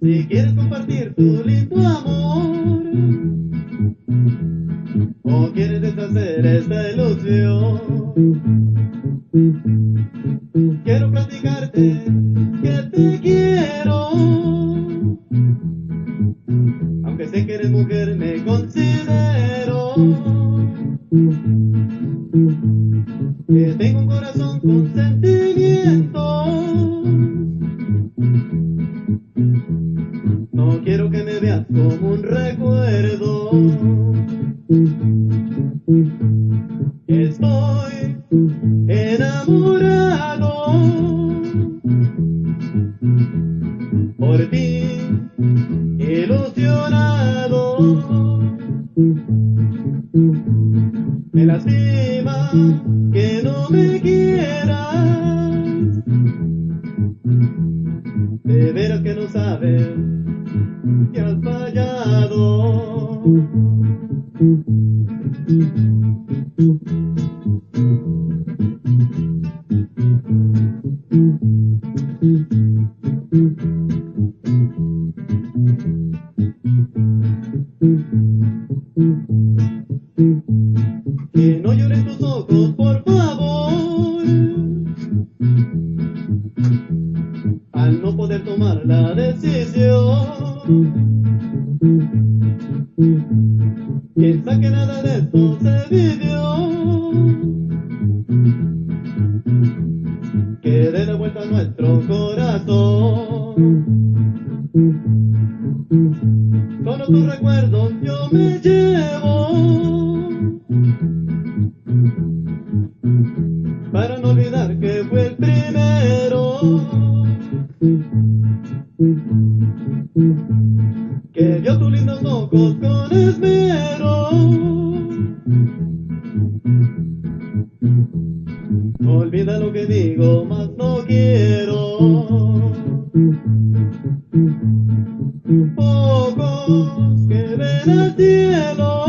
Si quieres compartir tu lindo amor. Esta ilusión. Quiero platicarte que te quiero. Aunque sé que eres mujer, me considero que tengo un corazón con sentimientos. No quiero que me veas como un recuerdo. Por ilusionado. Me lastima que no me quieras. De veras que no sabes que has fallado. Decisión. Piensa que nada de esto se vivió. Que dé la vuelta a nuestro corazón. Solo tus recuerdos yo me llevo. Ven al cielo,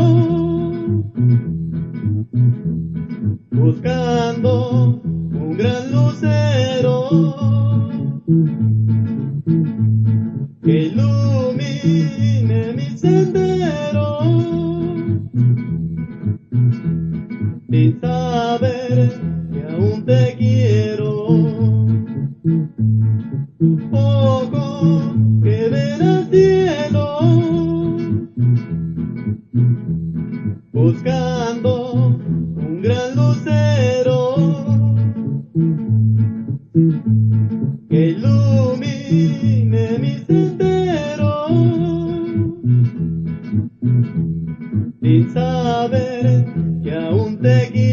buscando un gran lucero que ilumine mi sendero. de mi sendero, sin saber que aún te quiero.